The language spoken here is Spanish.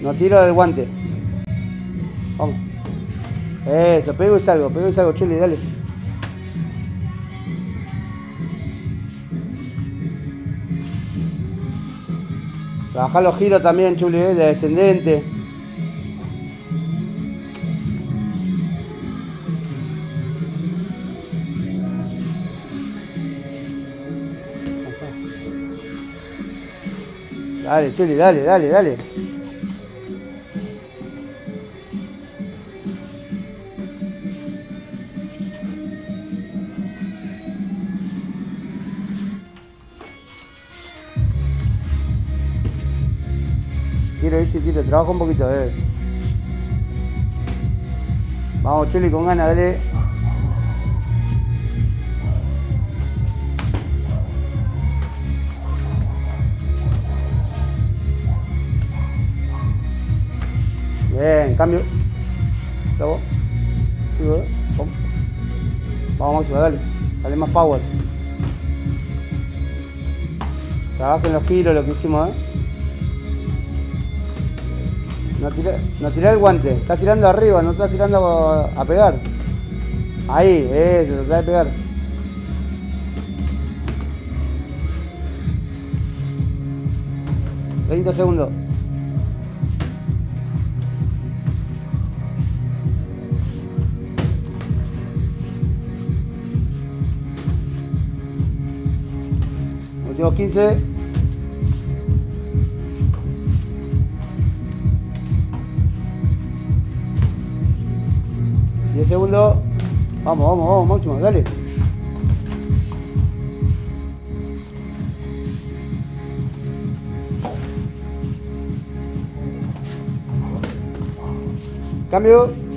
No tiro del guante. Vamos. Eso, pego y salgo, pego y salgo, Chile, dale. Trabajar los giros también, Chuli, ¿eh? de descendente. Dale, Chuli, dale, dale, dale. Tiro, Ichi, tiro, trabaja un poquito, eh. Vamos, Chuli, con ganas, dale. Bien, cambio. Eh. Vamos. Vamos, dale. Dale más power. Trabajen los giros, lo que hicimos, eh. No tira, no tira el guante, estás tirando arriba, no estás tirando a, a pegar. Ahí, eso, lo trae pegar. Treinta segundos. Últimos 15. Diez segundos. Vamos, vamos, vamos, máximo, dale. Cambio.